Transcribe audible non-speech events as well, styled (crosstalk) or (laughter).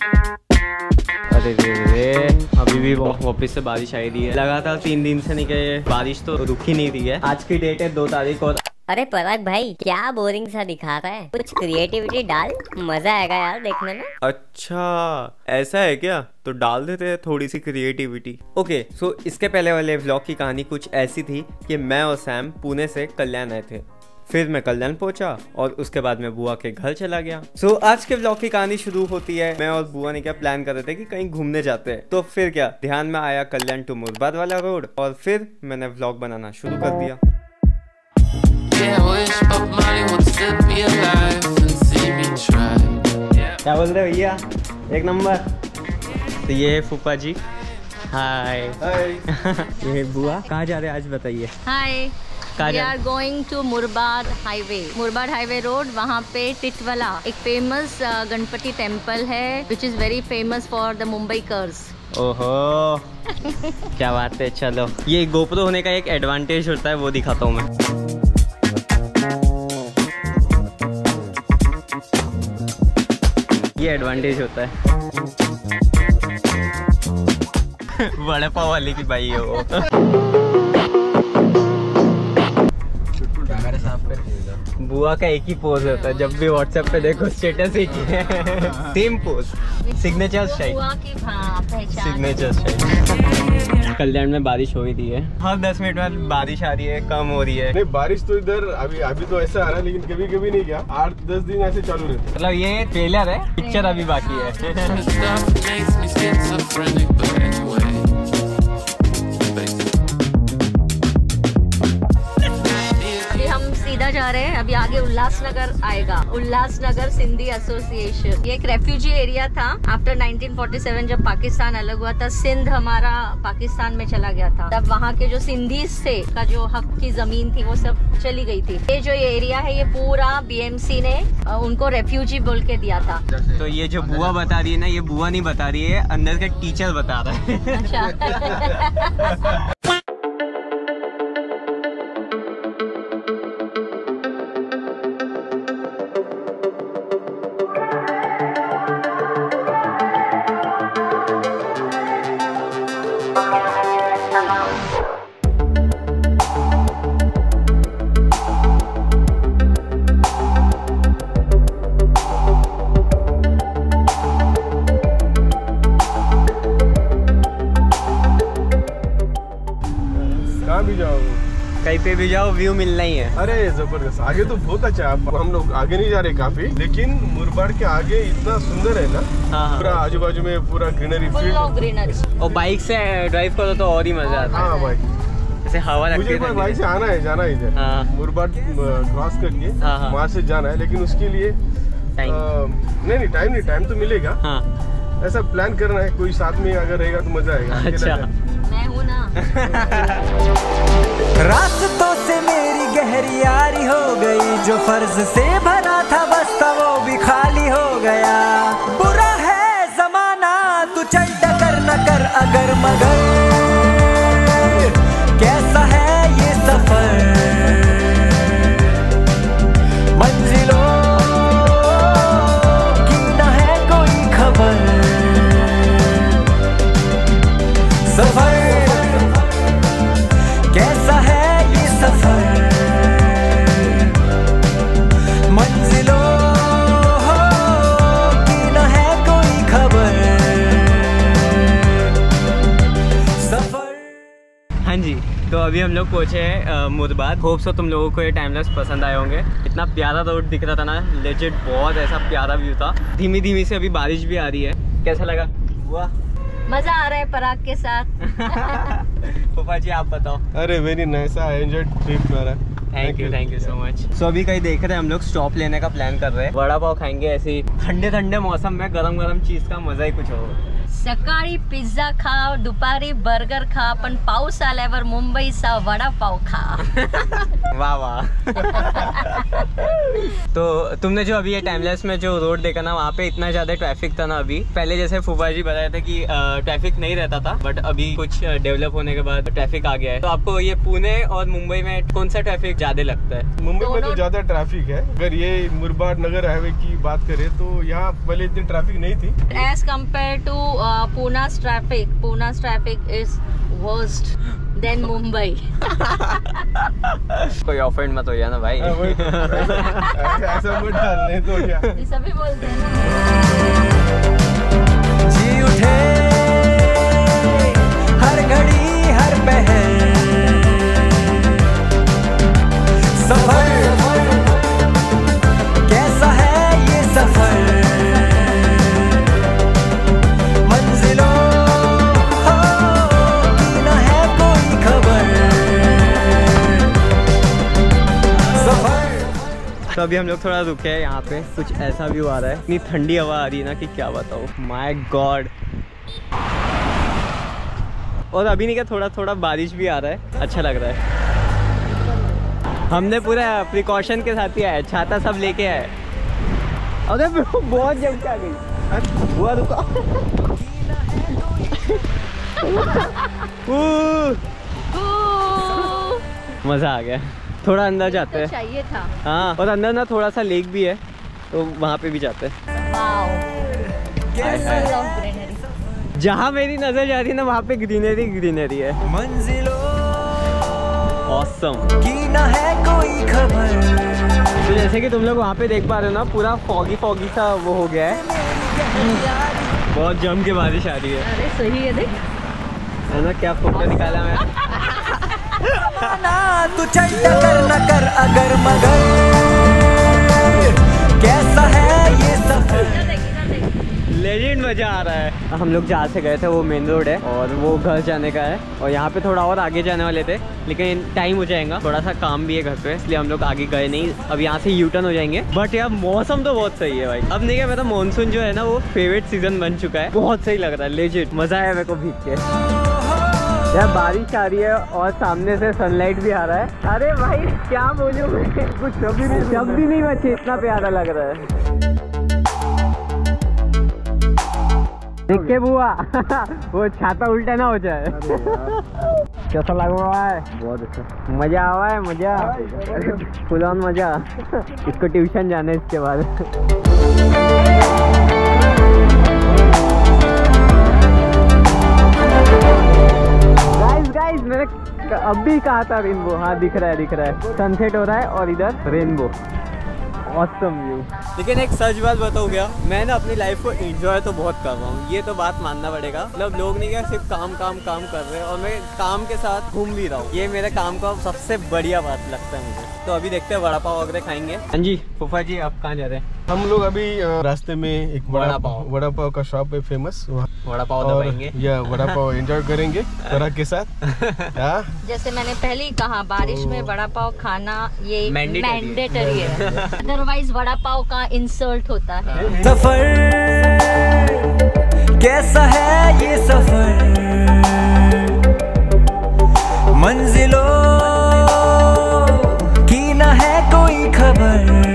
अरे रे रे अभी भी वापस से बारिश आई रही है। लगातार तीन दिन से निकले बारिश तो रुकी नहीं रही है। आज की डेट है दो तारीख और अरे पराग भाई क्या बोरिंग सा दिखा रहा है? कुछ क्रिएटिविटी डाल। मज़ा आएगा यार देखने में। अच्छा ऐसा है क्या? तो डाल देते हैं थोड़ी सी क्रिएटिविटी ओके सो इसके पहले वाले व्लॉग की कहानी कुछ ऐसी थी कि मैं और सैम पुणे से कल्याण आए थे। फिर मैं कल्याण पहुँचा और उसके बाद मैं बुआ के घर चला गया। सो so, आज के ब्लॉग की कहानी शुरू होती है। मैं और बुआ ने क्या प्लान कर रहे थे कि कहीं घूमने जाते हैं? तो फिर क्या? ध्यान में आया कल्याण टू मुरबाद वाला रोड और फिर मैंने ब्लॉग बनाना शुरू कर दिया। क्या बोल रहे भैया? एक नंबर। तो ये है फूफा जी। हाय (laughs) ये बुआ। कहाँ जा रहे हैं आज बताइए? Hi we are going to Murbad highway Murbad highway road वहाँ पे टिटवाला एक फ़ेमस गणपति टेंपल है which is very famous for the Mumbaikars ओहो क्या बात है चलो। ये गोप्रो होने का एक एडवांटेज होता है वो दिखाता हूँ मैं। ये एडवांटेज होता है। (laughs) बड़े पाव वाले की भाई है वो। (laughs) बुआ का एक ही पोज होता है जब भी व्हाट्सएप पे देखो स्टेटस एक ही है। सेम पोज सिग्नेचर स्टाइल बुआ की हाँ पहचान। सिग्नेचर स्टाइल कल्याण में बारिश हो रही है हर दस मिनट बाद बारिश आ रही है कम हो रही है। नहीं बारिश तो इधर अभी अभी तो ऐसा आ रहा है लेकिन कभी कभी नहीं गया आठ दस दिन ऐसे चालू रहते मतलब ये ट्रेलर है पिक्चर अभी बाकी है। जा रहे हैं अभी आगे उल्लासनगर आएगा। उल्लासनगर सिंधी एसोसिएशन ये एक रेफ्यूजी एरिया था। आफ्टर 1947 जब पाकिस्तान अलग हुआ था सिंध हमारा पाकिस्तान में चला गया था। तब वहाँ के जो सिंधी से का जो हक की ज़मीन थी वो सब चली गई थी। ये जो ये एरिया है ये पूरा बीएमसी ने उनको रेफ्यूजी बोल के दिया था। तो ये जो बुआ बता रही है ना ये बुआ नहीं बता रही है अंदर का टीचर बता रहा है। अच्छा। (laughs) (laughs) कहीं पे भी जाओ व्यू मिलना ही है। अरे ज़बरदस्त। आगे तो बहुत अच्छा है। हम लोग आगे नहीं जा रहे काफ़ी लेकिन मुरबाड़ के आगे इतना सुंदर है ना? हाँ पूरा आजू बाजू में पूरा greenery full of field greenery और बाइक से ड्राइव करो तो और ही मज़ा आता है। हाँ भाई। जैसे हवा लगती मुझे है एक बार भाई से आना है जाना इधर। हाँ। मुरबाड़ क्रॉस करके हाँ, हाँ। वहाँ से जाना है लेकिन उसके लिए टाइम नहीं नहीं टाइम नहीं टाइम तो मिलेगा। हाँ। ऐसा प्लान करना है कोई साथ में अगर रहेगा तो मज़ा आएगा। अच्छा। मैं हूँ ना। (laughs) रास्तों से मेरी गहरी यारी हो गई। जो फ़र्ज़ से भरा था, बस बस्ता वो भी खाली हो गया। बुरा है जमाना, तू चल डकर न कर अगर मगर। कैसा है ये सफ़र? मंजिलों है कोई खबर। सफ़र जी तो अभी हम लोग पहुँचे हैं मुरबाद होप सो तुम लोगों को ये टाइमलेस पसंद आए होंगे। इतना प्यारा रोड दिख रहा था ना लेजिट बहुत ऐसा प्यारा व्यू था। धीमी धीमी से अभी बारिश भी आ रही है। कैसा लगा? वाह। मज़ा आ रहा है पराग के साथ। (laughs) पापा जी आप बताओ। अरे वेरी नाइस आई ट्रिप मेरा thank you thank you so much so अभी कहीं देख रहे हैं हम लोग स्टॉप लेने का प्लान कर रहे हैं। वड़ा पाव खाएँगे ऐसे ही। ठंडे ठंडे मौसम में गरम गरम चीज़ का मज़ा ही कुछ होगा सकाळी पिझ्झा खा दुपारी बर्गर खा पण पाऊस आल्यावर मुंबईचा वडापाव खा. (laughs) वाह वाह (laughs) तो तुमने जो अभी ये टाइमलेस में जो रोड देखा ना वहाँ पे इतना ज़्यादा ट्रैफ़िक था ना अभी। पहले जैसे फुफा जी बताया था कि ट्रैफ़िक नहीं रहता था बट अभी कुछ डेवलप होने के बाद ट्रैफ़िक आ गया है। तो आपको ये पुणे और मुंबई में कौन सा ट्रैफ़िक ज़्यादा लगता है? मुंबई में तो ज़्यादा ट्रैफ़िक है। अगर ये मुरबाड नगर हाईवे की बात करें तो यहाँ पहले इतनी ट्रैफ़िक नहीं थी। As compare to Poona's traffic Poona's traffic is worst than Mumbai कोई ऑफेंड मत हो जाए ना भाई। ऐसा मत डालने तो क्या? ये सभी बोलते हैं ना। जी उठे हर घड़ी हर पहर। सफ़र अभी हम लोग थोड़ा रुके हैं यहाँ पे। कुछ ऐसा व्यू आ रहा है। इतनी ठंडी हवा आ रही है ना कि क्या बताओ माय गॉड और अभी नहीं क्या थोड़ा थोड़ा बारिश भी आ रहा है। अच्छा लग रहा है। हमने पूरा प्रिकॉशन के साथ ही आया छाता सब लेके आए अरे बहुत जम के आ गई। हुआ रुको। (laughs) (laughs) (laughs) मज़ा आ गया। थोड़ा अंदर जाते तो हैं। चाहिए था। हाँ और अंदर ना थोड़ा सा लेक भी है तो वहाँ पे भी जाते हैं. जहाँ मेरी नज़र जा रही है ना वहाँ पे ग्रीनरी ग्रीनरी है। मंजिलों ऑसम की न है कोई खबर। तो जैसे कि तुम लोग वहाँ पे देख पा रहे हो ना पूरा फॉगी फॉगी सा वो हो गया है। बहुत जम के बारिश आ रही है। अरे सही है देख। है ना क्या फ़ोटो निकाला मैं। ना तू कर न कर अगर मगर। कैसा है ये सफ़र लेजेंड मज़ा आ रहा है। हम लोग जहाँ से गए थे वो मेन रोड है और वो घर जाने का है। और यहाँ पे थोड़ा और आगे जाने वाले थे लेकिन टाइम हो जाएगा। थोड़ा सा काम भी है घर पे इसलिए हम लोग आगे गए नहीं। अब यहाँ से यू टर्न हो जाएँगे। बट यार मौसम तो बहुत सही है भाई। अब नहीं क्या मेरा मानसून जो है ना वो फेवरेट सीज़न बन चुका है। बहुत सही लग रहा है लेजिट मज़ा आया मेरे को भीग के यार बारिश आ रही है और सामने से सनलाइट भी आ रहा है। अरे भाई क्या बोलूँ मैं? कुछ शब्द ही नहीं शब्द ही नहीं बचे इतना प्यारा लग रहा है। देख के बुआ (laughs) वो छाता उल्टा ना हो जाए। कैसा लग रहा है? बहुत अच्छा। मज़ा आवा है मज़ा। (laughs) फुल ऑन मज़ा। इसको ट्यूशन जाना है इसके बाद। गाइस मैंने अब भी कहा था रेनबो हाँ दिख रहा है दिख रहा है। सनसेट हो रहा है और इधर रेनबो ऑसम व्यू लेकिन एक सच बात बताऊँ क्या? मैं ना अपनी लाइफ को एंजॉय तो बहुत कर रहा हूँ। ये तो बात मानना पड़ेगा। मतलब लोग नहीं क्या सिर्फ़ काम काम काम कर रहे हैं और मैं काम के साथ घूम भी रहा हूँ। ये मेरे काम का सबसे बढ़िया बात लगता है मुझे। तो अभी देखते हैं वड़ा पाव वगैरह खाएँगे। हाँ जी फूफा जी आप कहाँ जा रहे हैं? हम लोग अभी रास्ते में एक वड़ा वड़ा पाव। वड़ा पाव का शॉप है फ़ेमस वड़ा पाव दबाएँगे। या वड़ा पाव एंजॉय करेंगे (laughs) तरह के साथ। (laughs) हाँ? जैसे मैंने पहले ही कहा बारिश में वड़ा पाव खाना ये मैंडेटरी है। अदरवाइज़ वड़ा पाव का इंसल्ट होता है। सफ़र कैसा है ये सफ़र? मंजिलों की ना है कोई खबर?